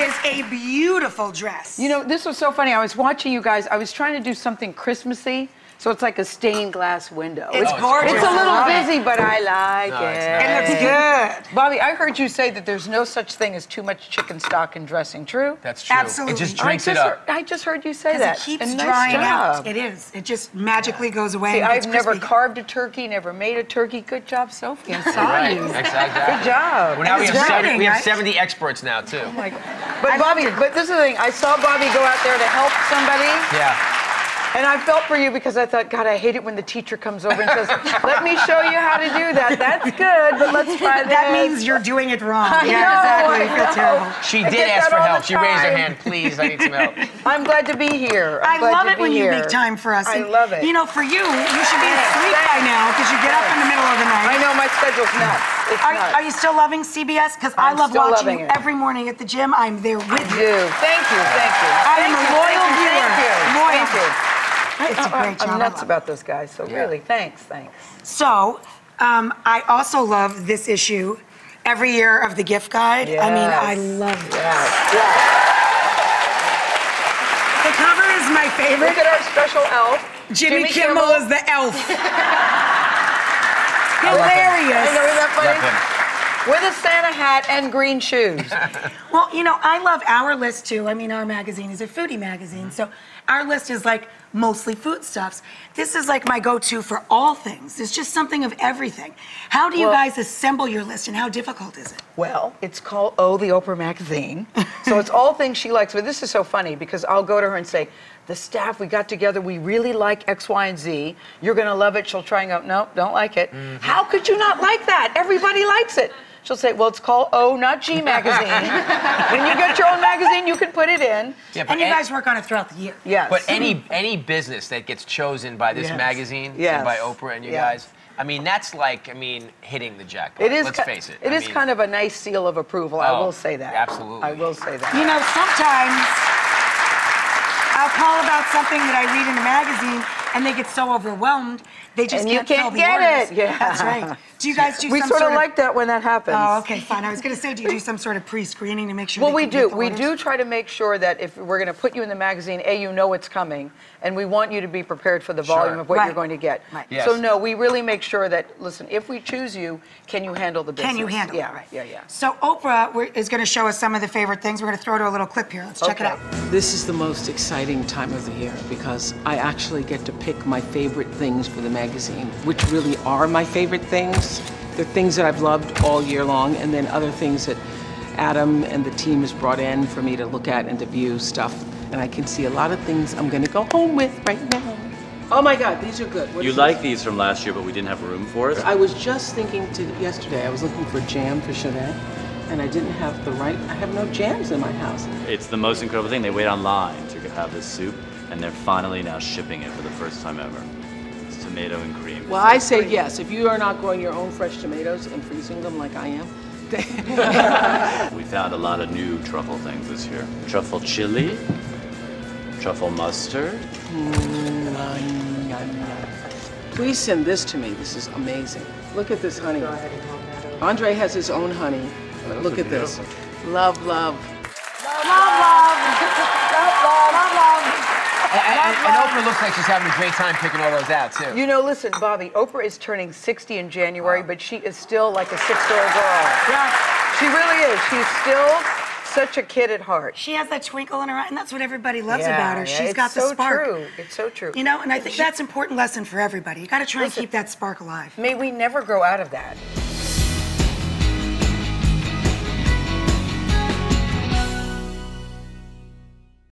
is a beautiful dress. You know, this was so funny. I was watching you guys. I was trying to do something Christmassy, so it's like a stained glass window. It's oh, It's- gorgeous. It's a I little busy, but I like No, it. not. it looks good. Bobby, I heard you say that there's no such thing as too much chicken stock in dressing. True? That's true. Absolutely. It just I drinks just it up. Heard, I just heard you say that. it keeps And nice drying out. It is. It just magically goes away. See, I've never crispy. carved a turkey, never made a turkey. Good job, Sophie. I saw Right. you. Exactly. Good job. Well, now we have, seven, exciting, we have 70 experts now, too. Oh like, but Bobby, but this is the thing. I saw Bobby go out there to help somebody. Yeah. And I felt for you because I thought, God, I hate it when the teacher comes over and says, "Let me show you how to do that." That's good, but let's try this. That means you're doing it wrong. I yeah, know, exactly. I feel terrible. She did ask for help. She raised her hand. Please, I need some help. I'm glad to be here. I'm I love it be when you make time for us. I And, love it. You know, for you, you should be asleep by now because you get up in the middle of the night. I know my schedule's nuts. It's Are, nuts. are you still loving CBS? Because I I'm love still watching loving you it. every morning at the gym. I'm there with you. you. Thank you. Thank you. I am Thank a you, loyal thank you, viewer. Thank you. Loyal. Thank you. It's a I- great job. I'm nuts about those guys. So Yeah. really, thanks, thanks. So, um, I also love this issue every year of the gift guide. I mean, I love it. Yeah. Yeah. The cover is my favorite. Look at our special elf. Jimmy, Kimmel, is the elf. Hilarious. I know, isn't that funny? With a Santa hat and green shoes. Well, you know, I love our list too. I mean, our magazine is a foodie magazine, so our list is like mostly foodstuffs. This is like my go-to for all things. It's just something of everything. How do you Well- guys assemble your list, and how difficult is it? Well, it's called Oh, the Oprah Magazine. so it's all things she likes. But this is so funny because I'll go to her and say, the staff, we got together, we really like X, Y, and Z. You're going to love it. She'll try and go, no, don't like it. Mm-hmm. How could you not like that? Everybody likes it. She'll say, well, it's called O, not G Magazine. when you get your own magazine, you can put it in. Yeah, And you an- guys work on it throughout the year. Yes. But any any business that gets chosen by this Yes. magazine Yes. and by Oprah and you Yes. guys, I mean, that's like, I mean, hitting the jackpot. It is. Let's ki- face it. It I is mean, kind of a nice seal of approval. I Oh, will say that. absolutely. I will say that. You know, sometimes I'll call about something that I read in a magazine, and they get so overwhelmed they just And you can't, can't fill the get orders. it. Yeah. That's right. Do you guys do we some sort, sort of like that when that happens. Oh, okay, fine. I was going to say, do you do some sort of pre-screening to make sure? Well, they we can do. get the We orders? do try to make sure that if we're going to put you in the magazine, A, you know it's coming, and we want you to be prepared for the volume Sure. of what you're going to get. Right. Yes. So, no, we really make sure that, listen, if we choose you, can you handle the business? Can you handle yeah, it? Right. Yeah, yeah. So Oprah is going to show us some of the favorite things. We're going to throw to a little clip here. Let's check it Okay. out. This is the most exciting time of the year because I actually get to pick my favorite things for the magazine, which really are my favorite things. They're things that I've loved all year long, and then other things that Adam and the team has brought in for me to look at and to view stuff. And I can see a lot of things I'm going to go home with right now. Oh my God, these are good. What You like this? these from last year, but we didn't have room for it. I was just thinking to yesterday, I was looking for jam for Chanel, and I didn't have the right, I have no jams in my house. It's the most incredible thing. They wait online to have this soup, and they're finally now shipping it for the first time ever. It's tomato and cream. Well, I say yes. If you are not growing your own fresh tomatoes and freezing them like I am, We found a lot of new truffle things this year. Truffle chili, truffle mustard. Mm, please send this to me. This is amazing. Look at this honey. Andre has his own honey. Look at this. Love, love. And, and- and Oprah looks like she's having a great time picking all those out, too. You know, listen, Bobby, Oprah is turning 60 in January, but she is still like a six-year-old girl. Yeah. She really is. She's still such a kid at heart. She has that twinkle in her eye, and that's what everybody loves Yeah, about her. yeah, She's it's got the so spark. true. It's so true. You know, and I think that's an important lesson for everybody. You got to try and keep that spark alive. May we never grow out of that.